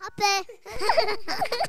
A.